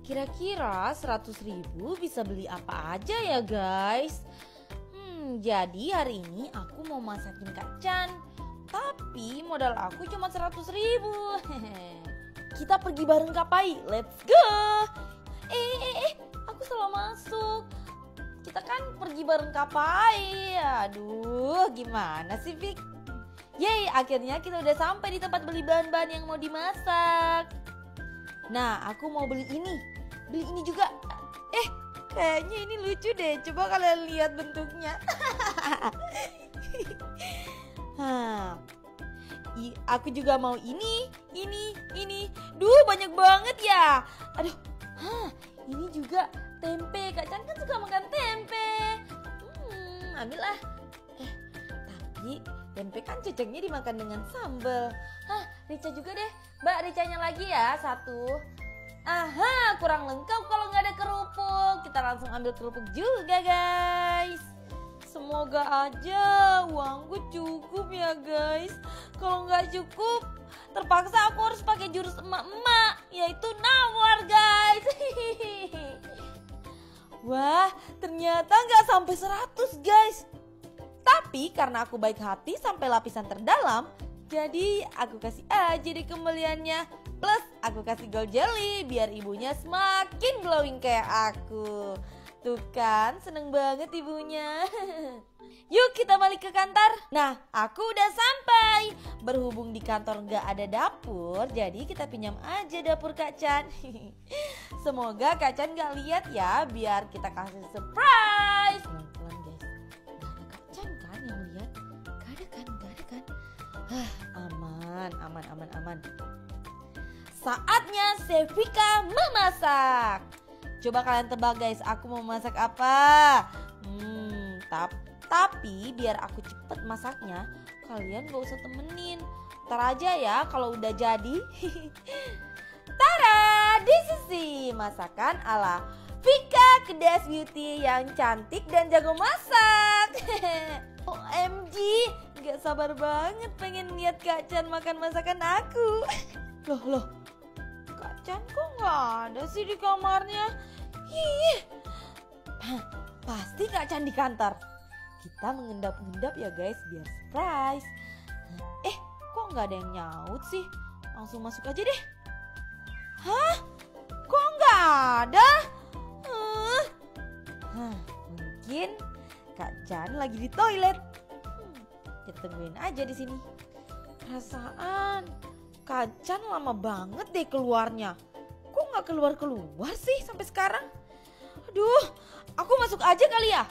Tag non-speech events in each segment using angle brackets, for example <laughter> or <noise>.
Kira-kira 100 ribu bisa beli apa aja ya guys? Hmm, jadi hari ini aku mau masakin kacang. Tapi modal aku cuma 100 ribu. <laughs> Kita pergi bareng Kapai, let's go! Eh, eh, eh, aku salah masuk. Kita kan pergi bareng Kapai. Aduh, gimana sih Vic? Yeay, akhirnya kita udah sampai di tempat beli bahan-bahan yang mau dimasak. Nah, aku mau beli ini. Beli ini juga. Eh, kayaknya ini lucu deh. Coba kalian lihat bentuknya. <laughs> Hah. I, aku juga mau ini, ini, ini. Duh, banyak banget ya. Aduh. Hah, ini juga tempe. Kak Chan kan suka makan tempe. Hmm, ambillah. Eh, tapi tempe kan cocoknya dimakan dengan sambal. Hah, Rica juga deh. Mbak, Ricanya lagi ya, satu. Aha, kurang lengkap kalau nggak ada kerupuk. Kita langsung ambil kerupuk juga, guys. Semoga aja uangku cukup ya, guys. Kalau nggak cukup, terpaksa aku harus pakai jurus emak-emak, yaitu nawar, guys. <laughs> Wah, ternyata nggak sampai 100, guys. Tapi karena aku baik hati sampai lapisan terdalam, jadi aku kasih aja deh kembaliannya. Plus aku kasih gold jelly biar ibunya semakin glowing kayak aku. Tuh kan seneng banget ibunya. <laughs> Yuk kita balik ke kantor. Nah aku udah sampai. Berhubung di kantor nggak ada dapur, jadi kita pinjam aja dapur Kak Chan. <laughs> Semoga Kak Chan nggak lihat ya, biar kita kasih surprise. Pelan-pelan aman, aman, aman, aman. Saatnya Sevika memasak. Coba kalian tebak guys, aku mau masak apa? Hmm, tap, tapi biar aku cepet masaknya, kalian gak usah temenin. Ntar aja ya kalau udah jadi. <laughs> Tara, this is masakan ala Vika Kedas Beauty yang cantik dan jago masak. <laughs> OMG, gak sabar banget pengen lihat Kak Chan makan masakan aku. <laughs> Loh, loh, Kak Chan kok nggak ada sih di kamarnya? Ih, pasti Kak Chan di kantor. Kita mengendap-endap ya guys, biar surprise. Eh, kok nggak ada yang nyaut sih? Langsung masuk aja deh. Hah? Kok nggak ada? Huh? Hah, mungkin Kak Chan lagi di toilet. Kita tungguin aja di sini. Perasaan Kak Chan lama banget deh keluarnya. Kok nggak keluar-keluar sih sampai sekarang? Aduh, aku masuk aja kali ya.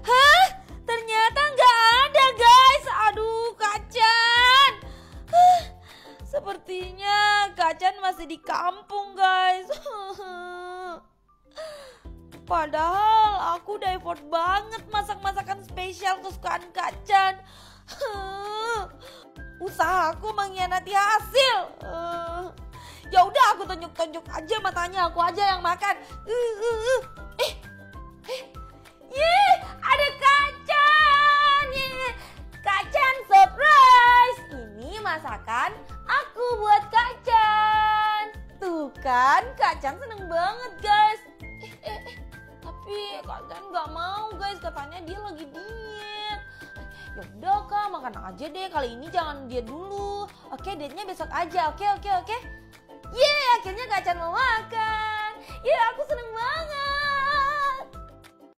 Hah? Ternyata nggak ada guys. Aduh, Kak Chan. Huh, sepertinya Kak Chan masih di kampung guys. <laughs> Padahal aku udah effort banget masak masakan spesial kesukaan Kak Chan. <laughs> Usaha aku mengkhianati hasil. Uh, ya udah aku tunjuk-tunjuk aja matanya, aku aja yang makan. Uh. Eh, eh, Yeay, ada Kak Chan. Surprise. Ini masakan aku buat Kak. Tuh kan, Kak seneng banget guys. Eh, eh, eh kak kalian nggak mau guys? Katanya dia lagi diet. Ya udah kak makan aja deh. Kali ini jangan dia dulu. Oke dietnya besok aja. Oke oke oke. Ye yeah, akhirnya kacan mau makan. Ya aku seneng banget.